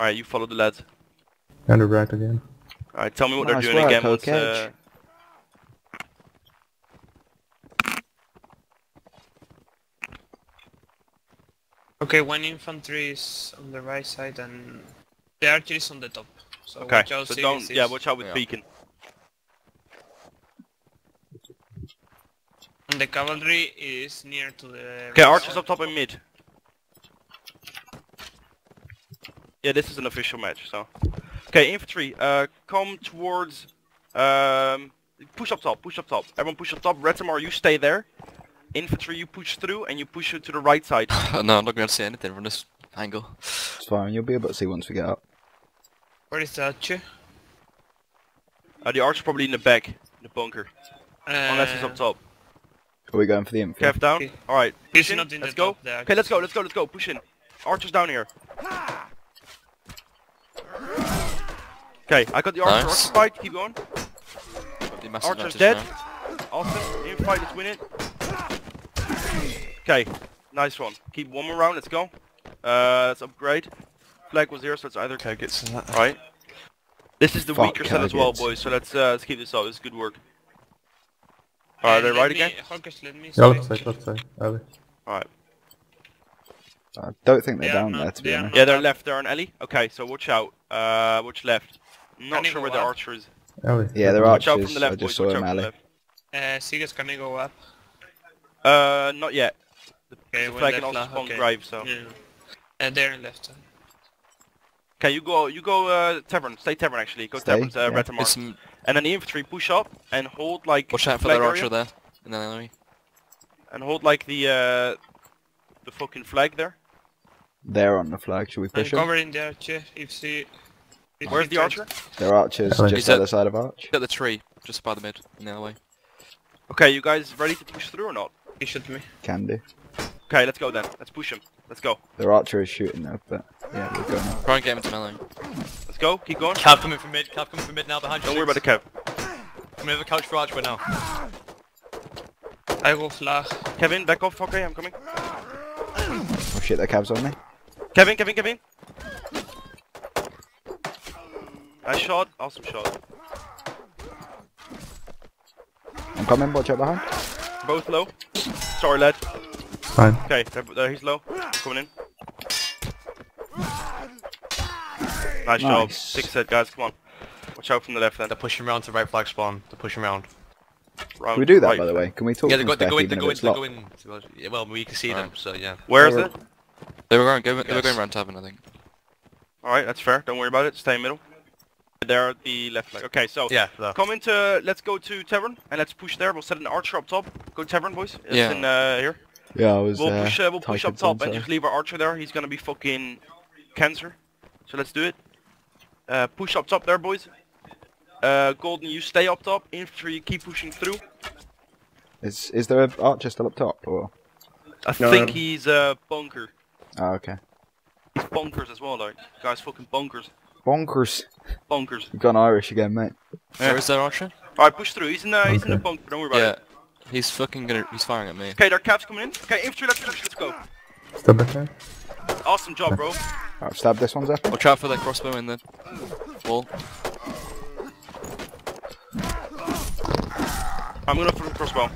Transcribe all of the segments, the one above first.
Alright, you follow the lads. Under right again. Alright, tell me what Nice they're doing work, again once, Okage. uh, Okay, one infantry is on the right side and the archer is on the top. So Okay, watch out so don't, this yeah, watch out with Yeah. beacon. And the cavalry is near to the Okay, right archers side. up top and mid. Yeah, this is an official match, so. Okay, infantry, uh, come towards, um, push up top, push up top. Everyone push up top. Retamar, you stay there. Infantry, you push through, and you push it to the right side. no, I'm not going to be able to see anything from this angle. It's fine, you'll be able to see once we get up. Where is the archer? Uh, the archer's probably in the back, in the bunker. Unless he's Uh, up top. Are we going for the info? Kev down. Okay. Alright, He's push in. not in Let's the go. top, the Okay, let's go, let's go, let's go. Push in. Archer's down here. Okay, I got the archer Nice. occupied. Keep going. Archer's dead. now. Awesome. In fight, let's win it. Okay, nice one. Keep one more round, let's go. Uh, let's upgrade. Flag was here, so it's either Targets and that. right. This is the Fuck weaker set as well, boys. So let's uh, let's keep this up. It's good work. Alright, And they're right me- again. Hawkers, let me Yeah, left straight. side, left side. Alley. Alright. I don't think they're They down not- there, to be they honest. Yeah, they're left. They're on alley. Okay, so watch out. Uh, watch left. Not sure where the archer is. Alley. Yeah, they're Watch out archers. from the left, I just boys. saw Watch him out from the left. Uh, Seagulls, can I go up? Uh, not yet. The, Okay, the when flag they can also spawn okay. grave, so. Yeah. Uh, they're in left. Okay, you go. You go. Uh, tavern. Stay tavern actually. Go Stay, tavern. Uh, yeah. Retamar. There's And then the infantry push up and hold like watch out for flag their area, archer there. In the enemy. and hold like the uh, the fucking flag there. They're on the flag, should we I'm push them? covering the archer if she... if Where's the archer? They're archers, Alley. just He's at- other side of arch. Got the tree, just by the mid, in the other way. Okay, you guys ready to push through or not? He shot me. Can do. Okay, let's go then. Let's push him. Let's go. Their archer is shooting though, but yeah, we're going up. Try and get him into melee. Let's go. Keep going. Cav coming from mid, Cav coming from mid now behind you. Don't worry about the Six. Kev. Coming over couch for Archway now. I will flag. Kevin, back off. Okay, I'm coming. Oh shit, their cav's on me. Kevin, Kevin, Kevin. Nice shot. Awesome shot. I'm coming, watch out behind. Both low. Sorry, lad. Fine. Okay, there, there, he's low. Coming in. Nice, job. Six set, guys. Come on. Watch out from the left then. They're pushing round to right flag spawn. They're pushing round. Round Can we do that, right. by the way? Can we talk yeah, to they go, them they're going, they even go if in, it's they locked? go in. Yeah, well, we can see them, so yeah. Where is Or- it? They were going, go, they were Yes. going around tavern, I think. Alright, that's fair. Don't worry about it. Stay in middle. There at the left leg. Okay, so Yeah, there. come into. Let's go to tavern and let's push there. We'll set an archer up top. Go tavern, boys. It's Yeah. in uh, here. Yeah, I was. We'll uh, push. Uh, we'll push up top and just leave our archer there. He's gonna be fucking cancer. So let's do it. Uh, push up top there, boys. Uh, Golden, you stay up top. Infantry, keep pushing through. Is is there an archer still up top or? I No, think um, he's uh, bunker. Oh, okay. He's bunkers as well, like guys, fucking bunkers, Bonkers. Bonkers. You've gone Irish again, mate. Yeah. Where is their archer? All right, push through. He's in the he's in the Okay. bunker. Don't worry about Yeah. it. He's fucking gonna, he's firing at me. Okay, their caps coming in. Okay, infantry, let's push. Let's go. Step back there. Awesome job, bro. I've stabbed this one's up. Watch out for their crossbow in the wall. I'm gonna throw the crossbow.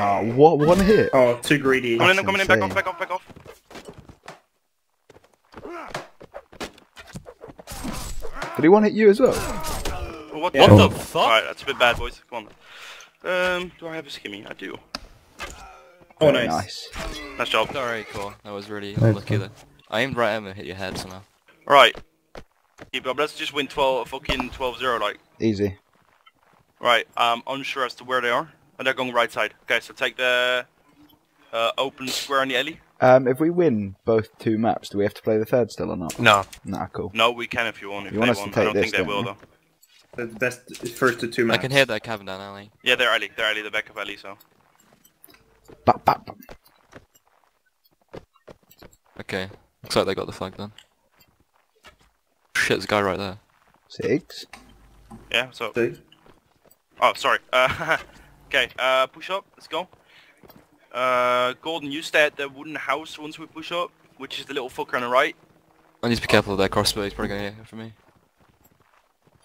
Oh, what one hit? Oh, too greedy. Coming in, That's I'm coming in. Back off, back off, back off. Did he one hit you as well? Oh, what What the? the fuck? Alright, that's a bit bad, boys. Come on. Um, do I have a skimmy? I do. Oh, Very nice. Nice job. Alright, cool. That was really Nice unlucky one. there. I aimed right at him and hit your head somehow. Alright. Keep up. Let's just win 12, fucking 12-0, like. Easy. Right, I'm unsure as to where they are. And they're going right side. Okay, so take the uh, open square on the alley. Um, if we win both two maps, do we have to play the third still or not? No. Nah, cool. No, we can if you want. If You want us to take I don't this, think they don't will, you? though. The best first to two I can hear that cavern down alley. Yeah, they're alley. They're alley, the back of alley, so. Bap, bap, bap. Okay. Looks like they got the flag then. Shit, there's a guy right there. Six. Yeah, so. See? Oh, sorry. Uh, okay, uh, push up. Let's go. Uh, Golden, you stay at the wooden house once we push up, which is the little fucker on the right. I need to be careful of that crossbow. He's probably gonna hit for me. Do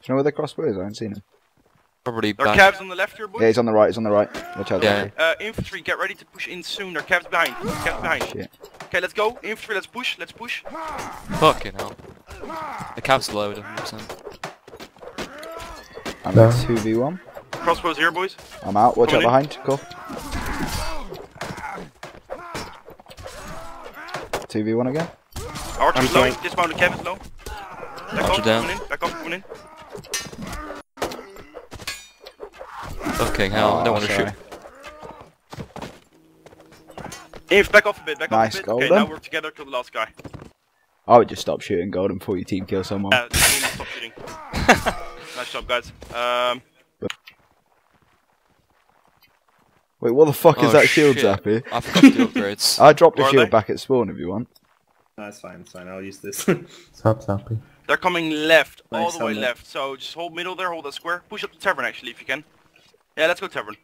you know where the crossbow is? I haven't seen him. Probably There are back. cavs on the left here, boys. Yeah, he's on the right. He's on the right. Watch out. Yeah. Uh, infantry, get ready to push in soon. There are cavs behind. Cavs behind. Shit. Okay, let's go. Infantry, let's push. Let's push. Fucking hell. The cav's low, 100%. I'm No. two v one. Crossbows here, boys. I'm out. Watch out Coming in. behind. Cool. Two v one again. Archer's I'm low. sorry. Dismounted Kev is low. Back Archer off, down. coming in. Back off, coming in. Fucking hell, I don't Oh, want to shoot. Inf, back off a bit. Back Nice off a bit. goal okay, then. now work together. Kill the last guy. I would just stop shooting golden before your team kills someone. Uh, stop shooting. nice job, guys. Um, Wait, what the fuck is Oh, that shield shit. zappy? I forgot to do upgrades. I dropped the Where are shield they? back at spawn if you want. That's fine, it's fine. I'll use this. Stop, Zappy. they're coming left, all Nice the way left. So just hold middle there, hold that square. Push up the tavern actually, if you can. Yeah, let's go tavern.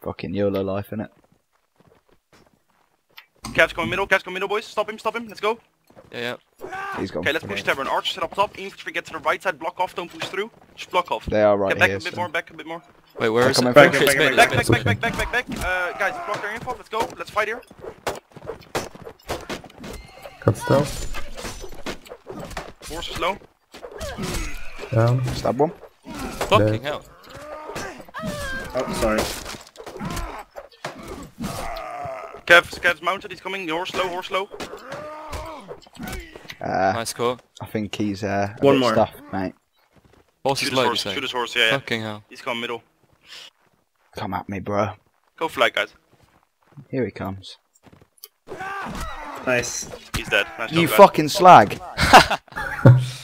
Fucking YOLO life, innit? Cavs coming middle. Cavs coming middle, boys. Stop him. Stop him. Let's go. Yeah, yeah. He's gone. Okay, let's push tavern. Archer set up top. Infantry get to the right side. Block off. Don't push through. Just block off. They are right Get back here. a bit so- more. Back a bit more. Wait, where They're is coming it? back, Okay, it's back, Back, back, back, back, back, back, back. Uh, guys, block their info. Let's go. Let's fight here. Cut still. Force is low. Down. Stab one. mid. Fucking hell. oh, sorry. Cavs, Cavs mounted. He's coming. Horse low. Horse low. Uh, Nice call. I think he's uh, a One bit more. stuffed, mate. Horse Shoot is low, you horse. say? Shoot his horse. Yeah, yeah. Fucking hell. He's coming middle. Come at me, bro. Go fly, guys. Here he comes. Nice. He's dead. Nice You job, guys. fucking slag.